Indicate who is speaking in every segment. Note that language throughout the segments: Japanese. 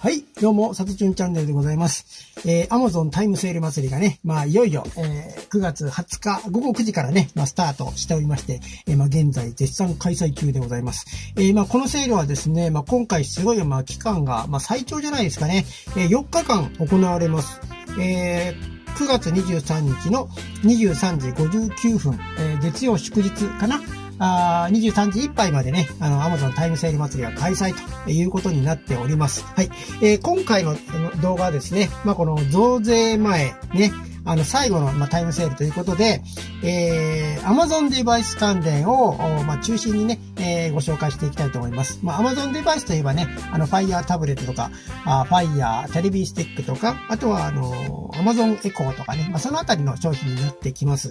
Speaker 1: はい、どうも、さとちゅんチャンネルでございます。えー、Amazon タイムセール祭りがね、まあ、いよいよ、えー、9月20日午後9時からね、まあ、スタートしておりまして、えー、まあ、現在絶賛開催中でございます。えー、まあ、このセールはですね、まあ、今回すごい、まあ、期間が、まあ、最長じゃないですかね、えー、4日間行われます。えー、9月23日の23時59分、えー、月曜祝日かなあ23時いっぱいまでね、あの、アマゾンタイムセール祭りは開催ということになっております。はい。えー、今回の動画はですね、まあ、この増税前、ね、あの、最後の、まあ、タイムセールということで、えー、Amazon デバイス関連を、まあ、中心にね、えー、ご紹介していきたいと思います。まあ、Amazon デバイスといえばね、あの、Fire タブレットとか、あ Fire テレビスティックとか、あとは、あの、Amazon Echo とかね、まあ、そのあたりの商品になってきます。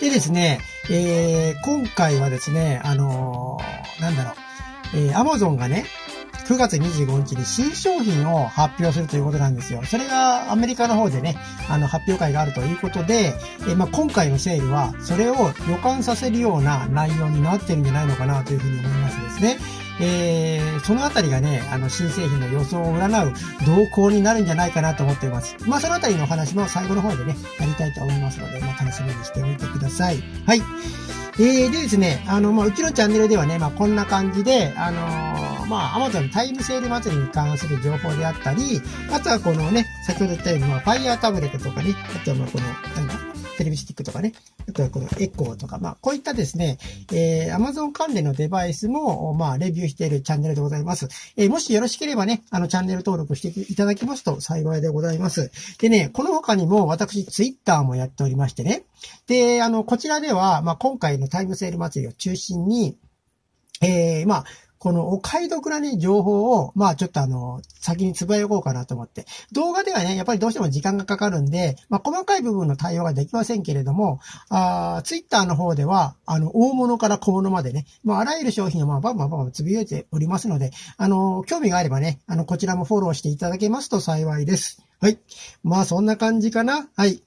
Speaker 1: でですね、えー、今回はですね、あのー、なんだろう、えー、Amazon がね、9月25日に新商品を発表するということなんですよ。それがアメリカの方でね、あの発表会があるということで、えまあ、今回のセールはそれを予感させるような内容になってるんじゃないのかなというふうに思いますですね。えー、そのあたりがね、あの、新製品の予想を占う動向になるんじゃないかなと思っています。まあ、そのあたりのお話も最後の方でね、やりたいと思いますので、まあ、楽しみにしておいてください。はい。えー、でですね、あの、まあ、うちのチャンネルではね、まあ、こんな感じで、あのー、まあ、Amazon タイムセール祭りに関する情報であったり、あとはこのね、先ほど言ったように、まあ、Fire タブレットとかね、あとはまあ、この、なんだ、テレビスティックとかね、あとはこのエコーとか、まあ、こういったですね、えー、Amazon 関連のデバイスも、まあ、レビューしているチャンネルでございます。えー、もしよろしければね、あの、チャンネル登録していただきますと幸いでございます。でね、この他にも私、ツイッターもやっておりましてね。で、あの、こちらでは、まあ、今回のタイムセール祭りを中心に、えー、まあ、このお買い得なね、情報を、まあちょっとあの、先につぶやこうかなと思って。動画ではね、やっぱりどうしても時間がかかるんで、まあ細かい部分の対応ができませんけれども、あツイッターの方では、あの、大物から小物までね、まああらゆる商品をまあバンバンバンバンつぶやいておりますので、あの、興味があればね、あの、こちらもフォローしていただけますと幸いです。はい。まあそんな感じかな。はい。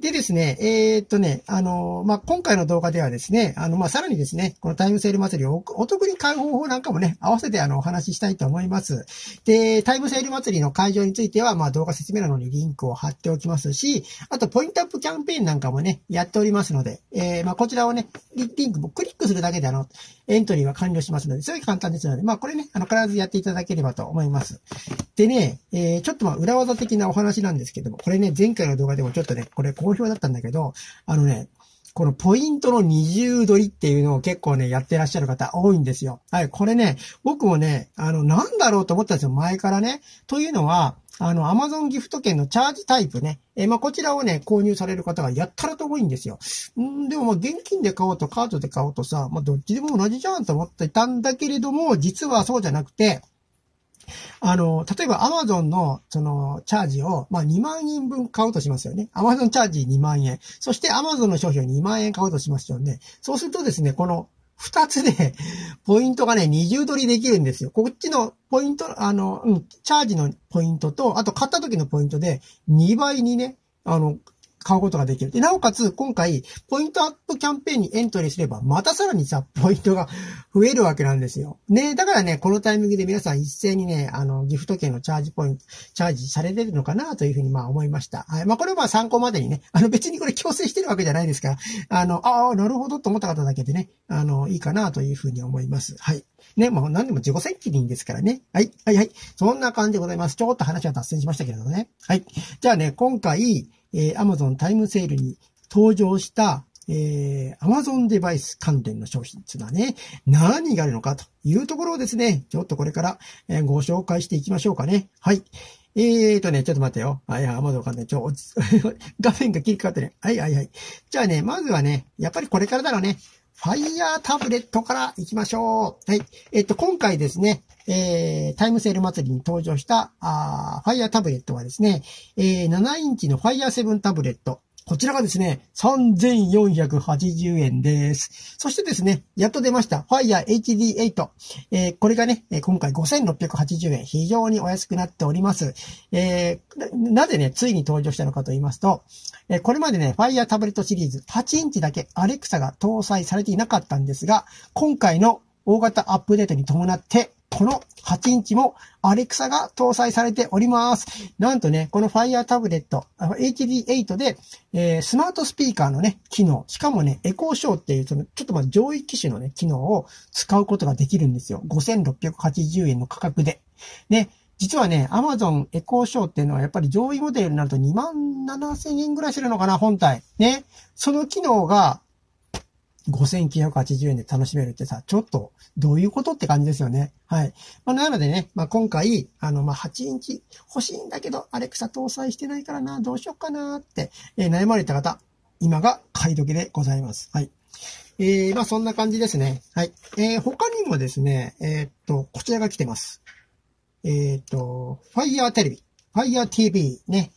Speaker 1: でですね、えー、っとね、あの、まあ、今回の動画ではですね、あの、まあ、さらにですね、このタイムセール祭りをお得に買う方法なんかもね、合わせてあの、お話ししたいと思います。で、タイムセール祭りの会場については、まあ、動画説明欄にリンクを貼っておきますし、あと、ポイントアップキャンペーンなんかもね、やっておりますので、えー、まあ、こちらをね、リンクもクリックするだけであの、エントリーは完了しますので、すごい簡単ですので、まあ、これね、あの、必ずやっていただければと思います。でね、えー、ちょっとま、裏技的なお話なんですけども、これね、前回の動画でもちょっとね、これ好評だったんだけど、あのね、このポイントの二重取りっていうのを結構ね、やってらっしゃる方多いんですよ。はい、これね、僕もね、あの、なんだろうと思ったんですよ、前からね。というのは、あの、アマゾンギフト券のチャージタイプね。えまあ、こちらをね、購入される方がやったらと多いんですよ。んでも、ま現金で買おうとカードで買おうとさ、まあ、どっちでも同じじゃんと思っていたんだけれども、実はそうじゃなくて、あの、例えば Amazon の、その、チャージを、まあ、2万円分買うとしますよね。Amazon チャージ2万円。そして Amazon の商品を2万円買うとしますよね。そうするとですね、この、二つで、ポイントがね、二重取りできるんですよ。こっちのポイント、あの、うん、チャージのポイントと、あと買った時のポイントで、2倍にね、あの、買うことができる。で、なおかつ、今回、ポイントアップキャンペーンにエントリーすれば、またさらにさ、ポイントが 増えるわけなんですよ。ね、だからね、このタイミングで皆さん一斉にね、あの、ギフト券のチャージポイント、チャージされてるのかなというふうにまあ思いました。はい。まあこれは参考までにね、あの別にこれ強制してるわけじゃないですから、あの、ああ、なるほどと思った方だけでね、あの、いいかなというふうに思います。はい。ね、もう何でも自己責任ですからね。はい、はい、はい。そんな感じでございます。ちょっと話は脱線しましたけれどもね。はい。じゃあね、今回、えー、Amazon タイムセールに登場した、えー、Amazon デバイス関連の商品っていうのはね、何があるのかというところをですね、ちょっとこれから、えー、ご紹介していきましょうかね。はい。えーとね、ちょっと待ってよ。はい、アマゾン関連、ちょ、画面が切り替わってね。はい、はい、はい。じゃあね、まずはね、やっぱりこれからだろうね。ファイヤータブレットから行きましょう。はい。えっと、今回ですね、えー、タイムセール祭りに登場した、あファイヤータブレットはですね、えー、7インチのファイヤー7タブレット。こちらがですね、3480円です。そしてですね、やっと出ました。Fire HD8。えー、これがね、今回5680円。非常にお安くなっております。えー、なぜね、ついに登場したのかと言いますと、えこれまでね、Fire タブレットシリーズ8インチだけ Alexa が搭載されていなかったんですが、今回の大型アップデートに伴って、この8インチも Alexa が搭載されております。なんとね、この Fire タブレット、HD8 で、えー、スマートスピーカーのね、機能、しかもね、エコーショーっていう、その、ちょっとまあ上位機種のね、機能を使うことができるんですよ。5680円の価格で。ね、実はね、Amazon エコーショーっていうのはやっぱり上位モデルになると27000円ぐらいするのかな、本体。ね。その機能が5980円で楽しめるってさ、ちょっとどういうことって感じですよね。はい。まあ、なのでね、まあ、今回、あの、まあ、8インチ欲しいんだけど、アレクサ搭載してないからな、どうしよっかなって、えー、悩まれた方、今が買い時でございます。はい。えー、まあ、そんな感じですね。はい。えー、他にもですね、えー、っと、こちらが来てます。えー、っと、Fire テレビ。Fire TV ね。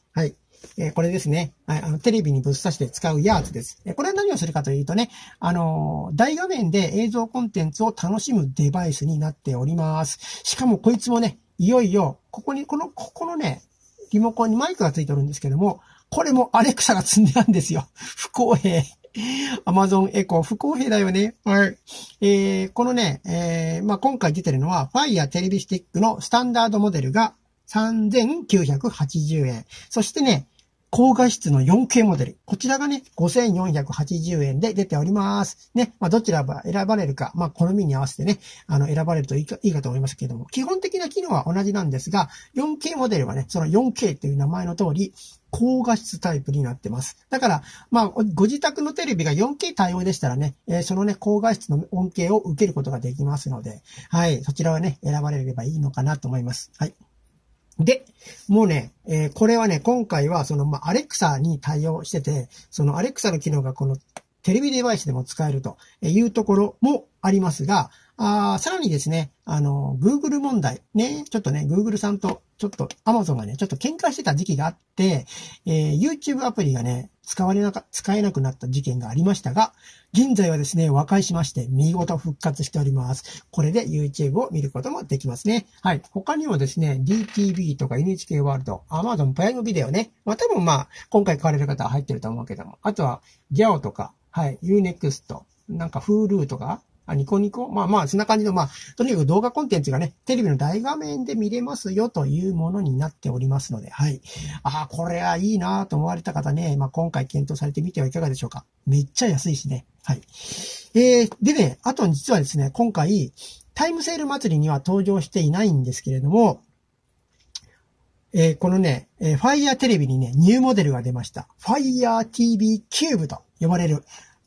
Speaker 1: え、これですね。はい、あの、テレビにぶっ刺して使うヤーツです。え、これは何をするかというとね、あの、大画面で映像コンテンツを楽しむデバイスになっております。しかもこいつもね、いよいよ、ここに、この、ここのね、リモコンにマイクがついてるんですけども、これもアレクサが積んであるんですよ。不公平。アマゾンエコー不公平だよね。はい。えー、このね、えー、まあ、今回出てるのは、Fire テレビスティックのスタンダードモデルが3980円。そしてね、高画質の 4K モデル。こちらがね、5480円で出ております。ね。まあ、どちらが選ばれるか、まあ、好みに合わせてね、あの、選ばれるといいかいいかと思いますけれども、基本的な機能は同じなんですが、4K モデルはね、その 4K っていう名前の通り、高画質タイプになってます。だから、まあ、ご自宅のテレビが 4K 対応でしたらね、えー、そのね、高画質の恩恵を受けることができますので、はい、そちらはね、選ばれればいいのかなと思います。はい。で、もうね、えー、これはね、今回はその、まあ、アレクサに対応してて、そのアレクサの機能がこのテレビデバイスでも使えるというところもありますが、あさらにですね、あの、Google 問題、ね、ちょっとね、Google さんと、ちょっと Amazon がね、ちょっと喧嘩してた時期があって、えー、YouTube アプリがね、使われなか、使えなくなった事件がありましたが、現在はですね、和解しまして、見事復活しております。これで YouTube を見ることもできますね。はい。他にもですね、DTV とか NHK ワールド、Amazon プライムビデオね。まあ多分まあ、今回買われる方は入ってると思うけども。あとは、GAO とか、はい、Unext、なんか Hulu とか、あ、ニコニコ？まあまあ、そんな感じの、まあ、とにかく動画コンテンツがね、テレビの大画面で見れますよというものになっておりますので、はい。ああ、これはいいなと思われた方ね、まあ今回検討されてみてはいかがでしょうか。めっちゃ安いしね。はい。えー、でね、あと実はですね、今回、タイムセール祭りには登場していないんですけれども、えー、このね、えー、Fire テレビにね、ニューモデルが出ました。Fire TV Cube と呼ばれる、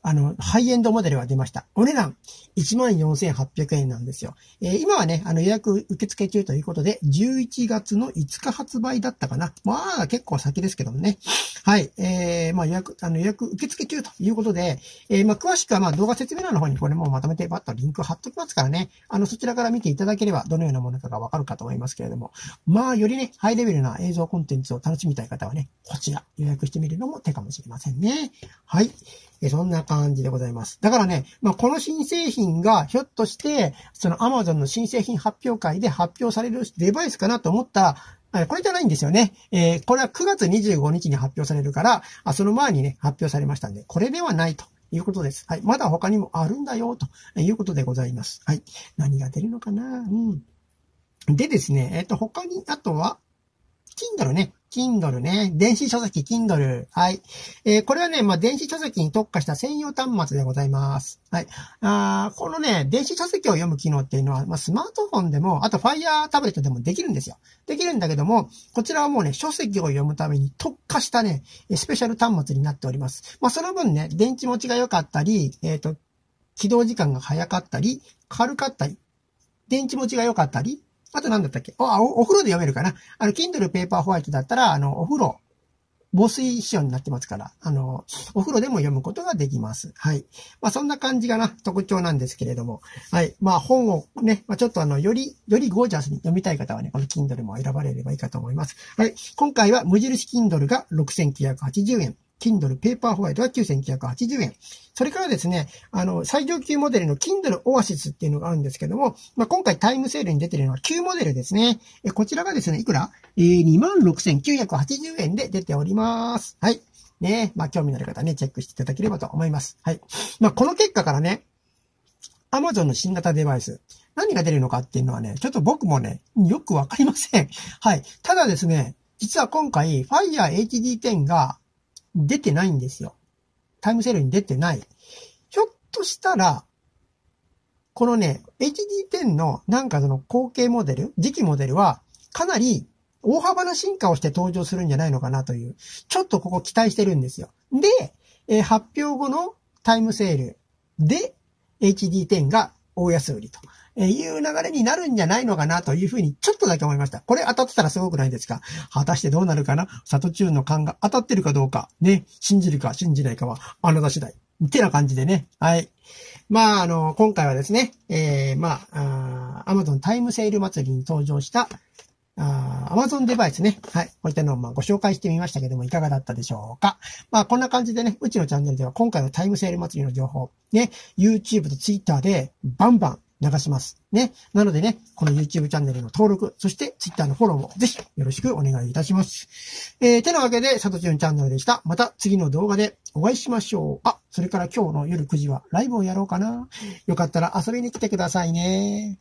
Speaker 1: あの、ハイエンドモデルが出ました。お値段、14,800円なんですよ。えー、今はね、あの予約受付中ということで、11月の5日発売だったかな。まあ、結構先ですけどもね。はい。えー、まあ予約、あの予約受付中ということで、えー、まあ詳しくはまあ動画説明欄の方にこれもまとめてバッとリンク貼っときますからね。あの、そちらから見ていただければどのようなものかがわかるかと思いますけれども。まあ、よりね、ハイレベルな映像コンテンツを楽しみたい方はね、こちら予約してみるのも手かもしれませんね。はい。えそんな感じ感じでございます。だからね、まあ、この新製品がひょっとして、その Amazon の新製品発表会で発表されるデバイスかなと思ったら、これじゃないんですよね。えー、これは9月25日に発表されるから、あその前にね、発表されましたんで、これではないということです。はい。まだ他にもあるんだよ、ということでございます。はい。何が出るのかな？うん。でですね、えっ、ー、と、他に、あとは、Kindle ね。Kindle ね。電子書籍 Kindle。はい。えー、これはね、まあ、電子書籍に特化した専用端末でございます。はい。あこのね、電子書籍を読む機能っていうのは、まあ、スマートフォンでも、あと Fire タブレットでもできるんですよ。できるんだけども、こちらはもうね、書籍を読むために特化したね、スペシャル端末になっております。まあ、その分ね、電池持ちが良かったり、えっ、ー、と、起動時間が早かったり、軽かったり、電池持ちが良かったり、あと何だったっけ？あお、お風呂で読めるかな？あの、Kindle Paper White だったら、あの、お風呂、防水仕様になってますから、あの、お風呂でも読むことができます。はい。まあ、そんな感じがな、特徴なんですけれども。はい。まあ、本をね、まあ、ちょっとあの、より、よりゴージャスに読みたい方はね、この Kindle も選ばれればいいかと思います。はい。今回は無印 Kindle が6980円。Kindle Paper White は9980円。それからですね、あの、最上級モデルの Kindle Oasis っていうのがあるんですけども、まあ、今回タイムセールに出てるのは旧モデルですね。えこちらがですね、いくら？えー、26,980円で出ております。はい。ねまあ、興味のある方ね、チェックしていただければと思います。はい。まあ、この結果からね、Amazon の新型デバイス。何が出るのかっていうのはね、ちょっと僕もね、よくわかりません。はい。ただですね、実は今回、Fire HD10 が出てないんですよ。タイムセールに出てない。ひょっとしたら、このね、HD10 のなんかその後継モデル、次期モデルは、かなり大幅な進化をして登場するんじゃないのかなという、ちょっとここ期待してるんですよ。で、えー、発表後のタイムセールで HD10 が大安売りと。えいう流れになるんじゃないのかなというふうにちょっとだけ思いました。これ当たってたらすごくないですか？果たしてどうなるかな？サトチューンの勘が当たってるかどうか、ね、信じるか信じないかはあなた次第。ってな感じでね。はい。まあ、あの、今回はですね、えー、まあ、アマゾンタイムセール祭りに登場したあ Amazon デバイスね。はい。こういったのをまあご紹介してみましたけども、いかがだったでしょうか？まあ、こんな感じでね、うちのチャンネルでは今回のタイムセール祭りの情報、ね、YouTube と Twitter でバンバン流します。ね。なのでね、この YouTube チャンネルの登録、そして Twitter のフォローもぜひよろしくお願いいたします。えー、てなわけで、さとちゅんチャンネルでした。また次の動画でお会いしましょう。あ、それから今日の夜9時はライブをやろうかな。よかったら遊びに来てくださいね。